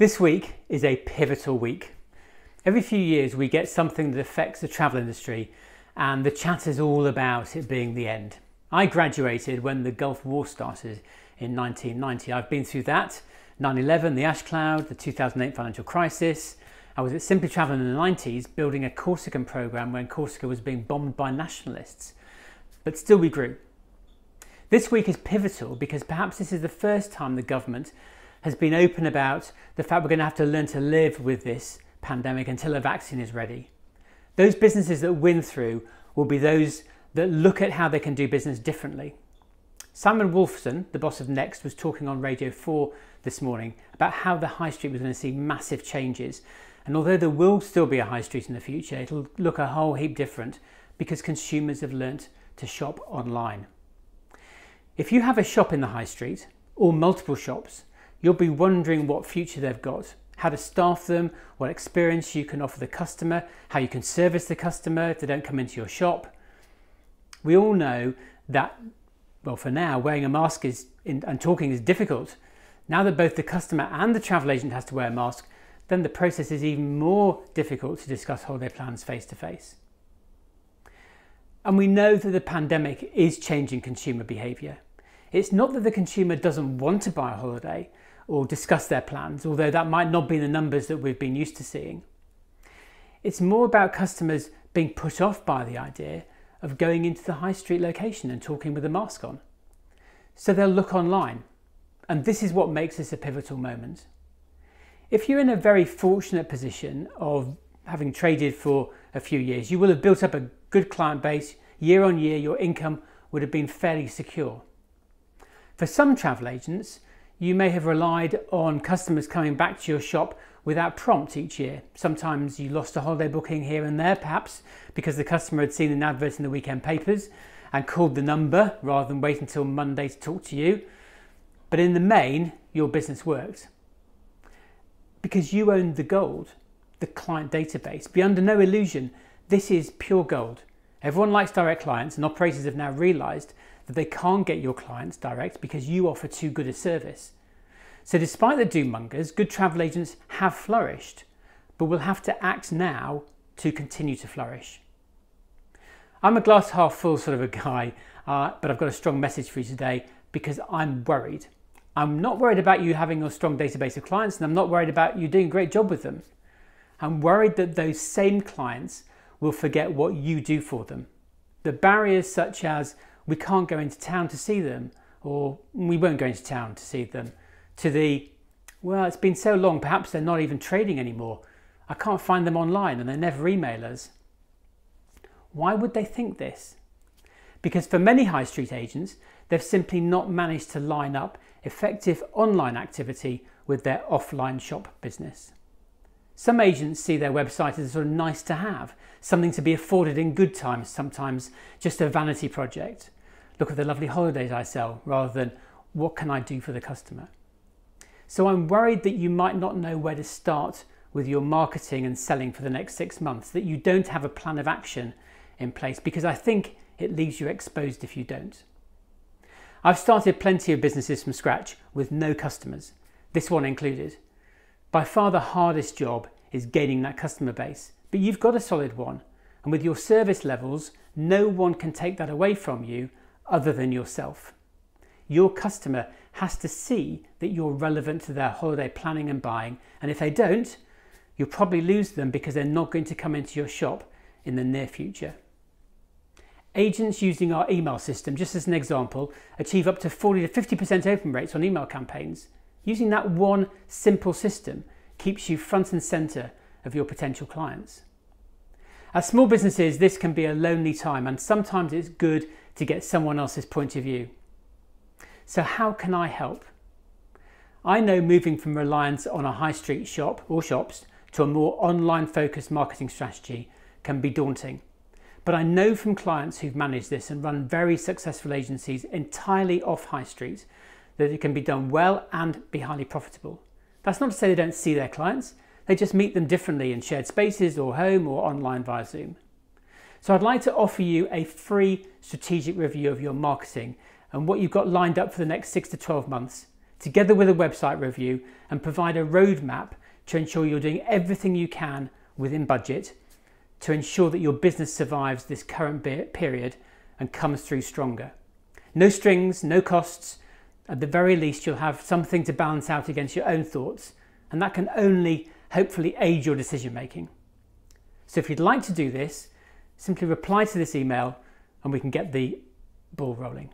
This week is a pivotal week. Every few years, we get something that affects the travel industry, and the chat is all about it being the end. I graduated when the Gulf War started in 1990. I've been through that 9 11, the ash cloud, the 2008 financial crisis. I was at Simply Travel in the 90s building a Corsican program when Corsica was being bombed by nationalists. But still, we grew. This week is pivotal because perhaps this is the first time the government has been open about the fact we're going to have to learn to live with this pandemic until a vaccine is ready. Those businesses that win through will be those that look at how they can do business differently. Simon Wolfson, the boss of Next, was talking on Radio 4 this morning about how the high street was going to see massive changes. And although there will still be a high street in the future, it'll look a whole heap different because consumers have learnt to shop online. If you have a shop in the high street or multiple shops, You'll be wondering what future they've got, how to staff them, what experience you can offer the customer, how you can service the customer if they don't come into your shop. We all know that, well, for now, wearing a mask is in, and talking is difficult. Now that both the customer and the travel agent has to wear a mask, then the process is even more difficult to discuss holiday plans face to face. And we know that the pandemic is changing consumer behaviour. It's not that the consumer doesn't want to buy a holiday, or discuss their plans, although that might not be the numbers that we've been used to seeing. It's more about customers being put off by the idea of going into the high street location and talking with a mask on. So they'll look online, and this is what makes this a pivotal moment. If you're in a very fortunate position of having traded for a few years, you will have built up a good client base. Year on year, your income would have been fairly secure. For some travel agents, you may have relied on customers coming back to your shop without prompt each year. Sometimes you lost a holiday booking here and there, perhaps because the customer had seen an advert in the weekend papers and called the number rather than wait until Monday to talk to you. But in the main, your business works because you own the gold, the client database. Be under no illusion, this is pure gold. Everyone likes direct clients, and operators have now realised that they can't get your clients direct because you offer too good a service. So, despite the doom mongers, good travel agents have flourished, but will have to act now to continue to flourish. I'm a glass half full sort of a guy, uh, but I've got a strong message for you today because I'm worried. I'm not worried about you having a strong database of clients, and I'm not worried about you doing a great job with them. I'm worried that those same clients will forget what you do for them. The barriers, such as we can't go into town to see them, or we won't go into town to see them, to the, well, it's been so long, perhaps they're not even trading anymore. I can't find them online and they never email us. Why would they think this? Because for many high street agents, they've simply not managed to line up effective online activity with their offline shop business. Some agents see their website as sort of nice to have, something to be afforded in good times, sometimes just a vanity project look at the lovely holidays I sell rather than what can I do for the customer. So I'm worried that you might not know where to start with your marketing and selling for the next six months, that you don't have a plan of action in place because I think it leaves you exposed if you don't. I've started plenty of businesses from scratch with no customers, this one included. By far the hardest job is gaining that customer base, but you've got a solid one, and with your service levels, no one can take that away from you other than yourself. Your customer has to see that you're relevant to their holiday planning and buying, and if they don't, you'll probably lose them because they're not going to come into your shop in the near future. Agents using our email system, just as an example, achieve up to 40 to 50% open rates on email campaigns. Using that one simple system keeps you front and center of your potential clients. As small businesses, this can be a lonely time, and sometimes it's good to get someone else's point of view. So, how can I help? I know moving from reliance on a high street shop or shops to a more online focused marketing strategy can be daunting. But I know from clients who've managed this and run very successful agencies entirely off high street that it can be done well and be highly profitable. That's not to say they don't see their clients, they just meet them differently in shared spaces or home or online via Zoom. So I'd like to offer you a free strategic review of your marketing and what you've got lined up for the next six to 12 months together with a website review, and provide a roadmap to ensure you're doing everything you can within budget to ensure that your business survives this current period and comes through stronger. No strings, no costs. At the very least, you'll have something to balance out against your own thoughts, and that can only hopefully aid your decision making. So, if you'd like to do this, simply reply to this email and we can get the ball rolling.